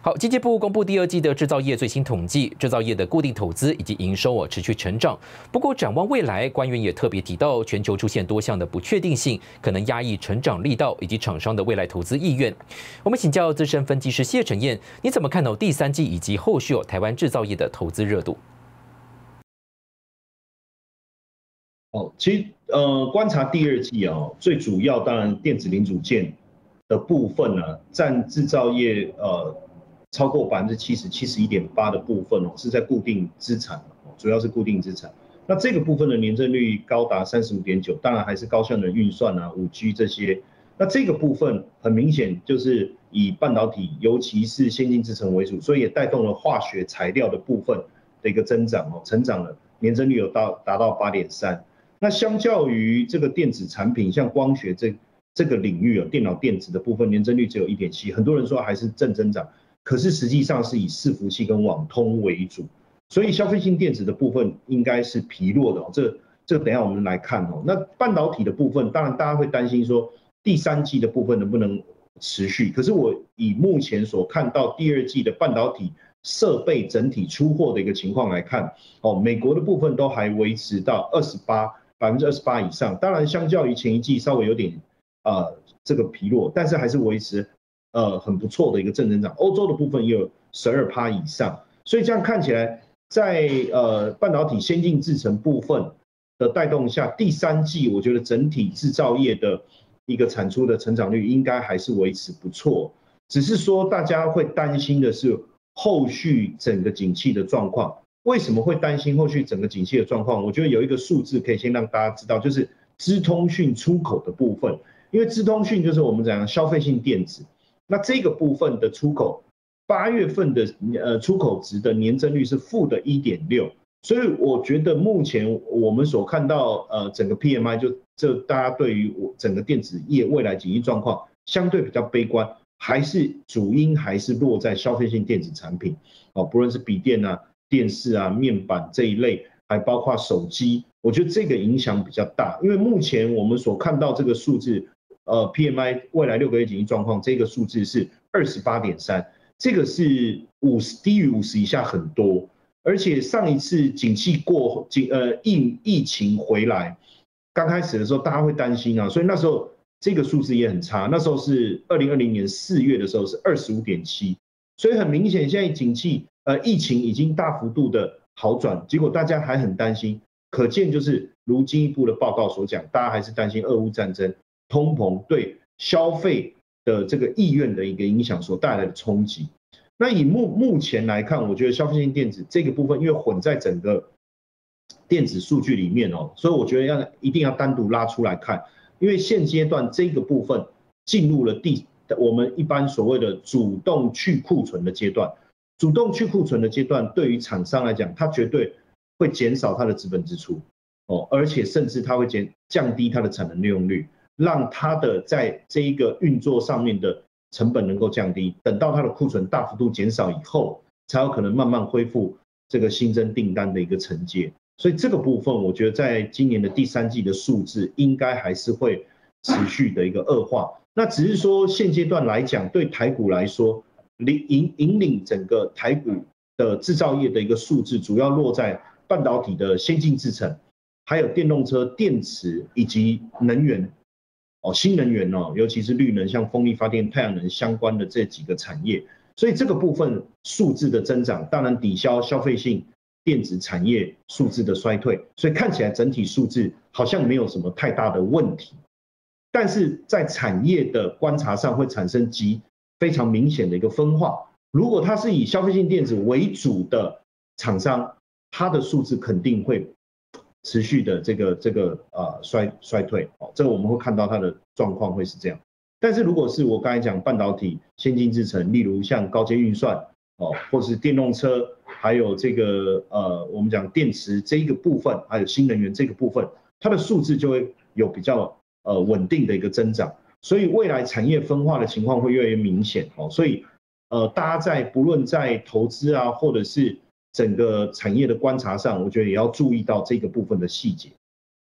好，经济部公布第二季的制造业最新统计，制造业的固定投资以及营收啊持续成长。不过展望未来，官员也特别提到，全球出现多项的不确定性，可能压抑成长力道以及厂商的未来投资意愿。我们请教资深分析师谢晨燕，你怎么看到第三季以及后续有台湾制造业的投资热度？哦，其实呃，观察第二季哦，最主要当然电子零组件的部分呢，占制造业呃。超过百分之七十七十一点八的部分哦，是在固定资产主要是固定资产。那这个部分的年增率高达三十五点九，当然还是高效能运算啊、五 G 这些。那这个部分很明显就是以半导体，尤其是先进制程为主，所以也带动了化学材料的部分的一个增长哦，成长了年增率有到达到八点三。那相较于这个电子产品，像光学这这个领域啊，电脑电子的部分年增率只有一点七，很多人说还是正增长。可是实际上是以伺服器跟网通为主，所以消费性电子的部分应该是疲弱的。这这等下我们来看哦。那半导体的部分，当然大家会担心说第三季的部分能不能持续。可是我以目前所看到第二季的半导体设备整体出货的一个情况来看，哦，美国的部分都还维持到二十八百分之二十八以上。当然相较于前一季稍微有点呃这个疲弱，但是还是维持。呃，很不错的一个正增长，欧洲的部分也有十二趴以上，所以这样看起来，在呃半导体先进制程部分的带动下，第三季我觉得整体制造业的一个产出的成长率应该还是维持不错，只是说大家会担心的是后续整个景气的状况。为什么会担心后续整个景气的状况？我觉得有一个数字可以先让大家知道，就是资通讯出口的部分，因为资通讯就是我们讲消费性电子。那这个部分的出口，八月份的呃出口值的年增率是负的一点六，所以我觉得目前我们所看到呃整个 PMI 就这大家对于我整个电子业未来经济状况相对比较悲观，还是主因还是落在消费性电子产品。哦，不论是笔电啊、电视啊、面板这一类，还包括手机，我觉得这个影响比较大，因为目前我们所看到这个数字。呃，PMI 未来六个月经济状况，这个数字是二十八点三，这个是五十低于五十以下很多，而且上一次景气过景呃疫疫情回来，刚开始的时候大家会担心啊，所以那时候这个数字也很差，那时候是二零二零年四月的时候是二十五点七，所以很明显现在景气呃疫情已经大幅度的好转，结果大家还很担心，可见就是如进一步的报告所讲，大家还是担心俄乌战争。通膨对消费的这个意愿的一个影响所带来的冲击。那以目目前来看，我觉得消费性电子这个部分，因为混在整个电子数据里面哦，所以我觉得要一定要单独拉出来看。因为现阶段这个部分进入了第我们一般所谓的主动去库存的阶段。主动去库存的阶段，对于厂商来讲，它绝对会减少它的资本支出哦，而且甚至它会减降低它的产能利用率。让它的在这一个运作上面的成本能够降低，等到它的库存大幅度减少以后，才有可能慢慢恢复这个新增订单的一个承接。所以这个部分，我觉得在今年的第三季的数字应该还是会持续的一个恶化。那只是说现阶段来讲，对台股来说，领引引领整个台股的制造业的一个数字，主要落在半导体的先进制程，还有电动车电池以及能源。哦，新能源哦，尤其是绿能，像风力发电、太阳能相关的这几个产业，所以这个部分数字的增长，当然抵消消费性电子产业数字的衰退，所以看起来整体数字好像没有什么太大的问题。但是在产业的观察上，会产生极非常明显的一个分化。如果它是以消费性电子为主的厂商，它的数字肯定会。持续的这个这个呃衰衰退哦，这我们会看到它的状况会是这样。但是如果是我刚才讲半导体先进制程，例如像高阶运算哦，或是电动车，还有这个呃我们讲电池这一个部分，还有新能源这个部分，它的数字就会有比较呃稳定的一个增长。所以未来产业分化的情况会越来越明显哦。所以呃大家在不论在投资啊，或者是整个产业的观察上，我觉得也要注意到这个部分的细节。